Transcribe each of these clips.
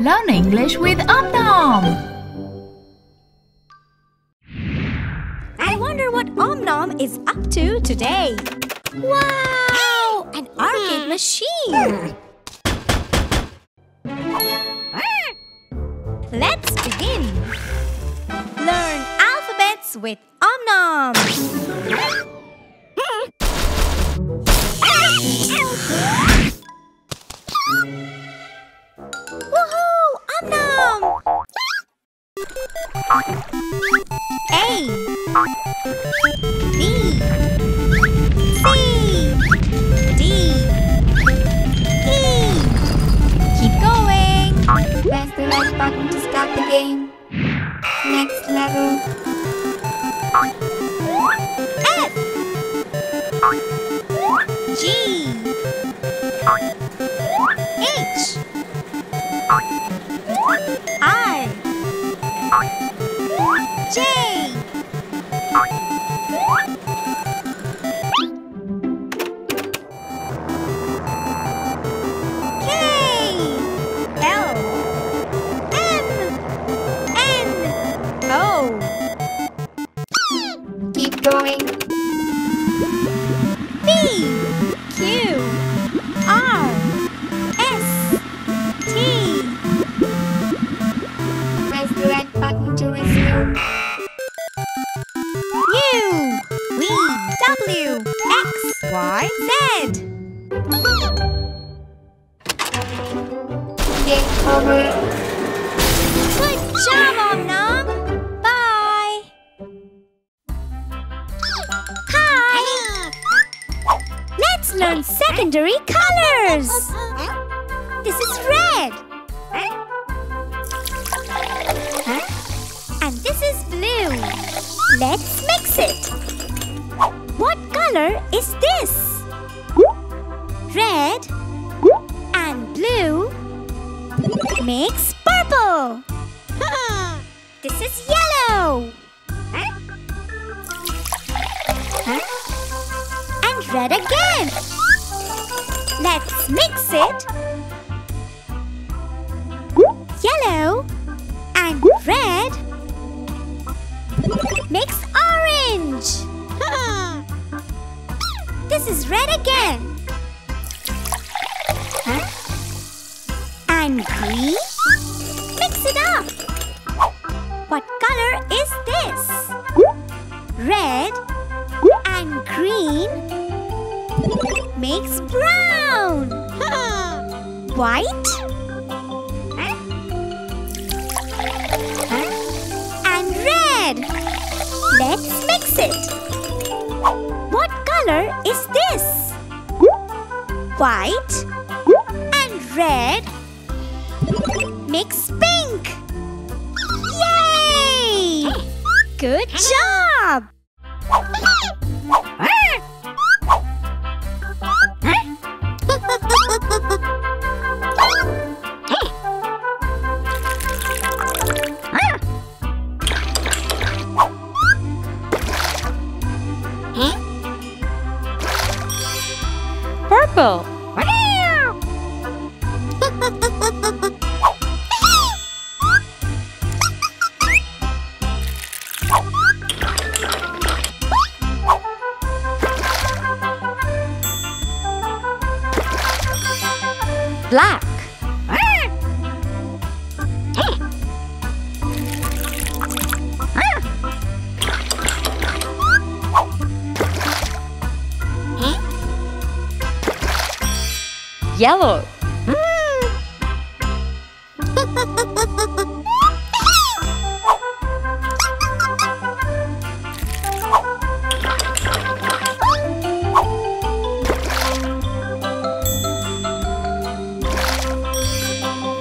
Learn English with Om I wonder what Om Nom is up to today. Wow! An arcade hmm. machine! Let's begin! Learn alphabets with Om A B C D E Keep going! Press the right button to start the game. Next level. J secondary colors. This is red. And this is blue. Let's mix it. What color is this? Red and blue makes purple. This is yellow. And red again. Let's mix it. Yellow and red makes orange. This is red again. And green. Mix it up. What color is this? Red and green makes brown. White and red. Let's mix it. What color is this? White and red makes pink. Yay! Good job! Purple. Black. Yellow.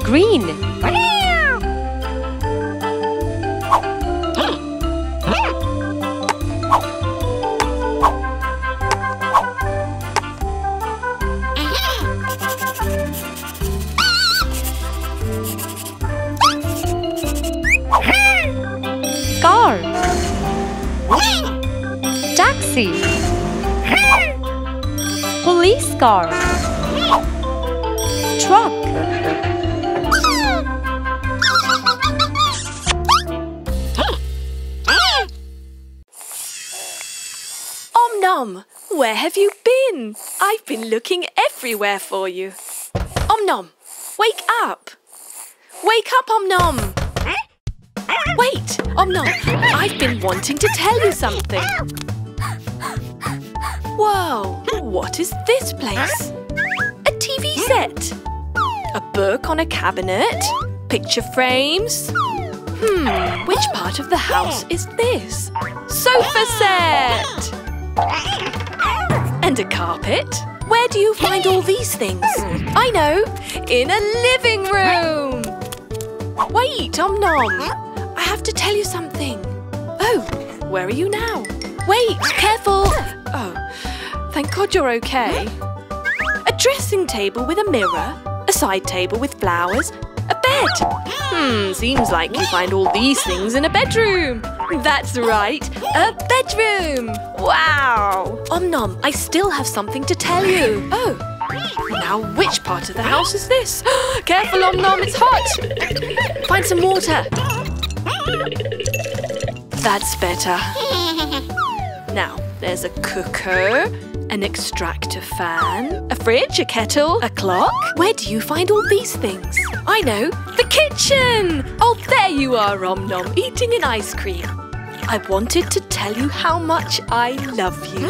Green. Taxi. Police car. truck. Om Nom, where have you been? I've been looking everywhere for you. Om Nom, wake up. Wake up, Om Nom. Wait, Om Nom, I've been wanting to tell you something. Whoa, what is this place? A TV set. A book on a cabinet. Picture frames. Hmm, which part of the house is this? Sofa set! And a carpet? Where do you find all these things? I know, in a living room! Wait, Om Nom! I have to tell you something. Oh, where are you now? Wait, careful! Oh, thank God you're okay. A dressing table with a mirror, a side table with flowers, a bed. Hmm, seems like you find all these things in a bedroom. That's right, a bedroom. Wow. Om Nom, I still have something to tell you. Oh, now which part of the house is this? Careful, Om Nom, it's hot. Find some water. That's better. Now, there's a cooker, an extractor fan, a fridge, a kettle, a clock. Where do you find all these things? I know, the kitchen! Oh, there you are, Om Nom, eating an ice cream. I wanted to tell you how much I love you.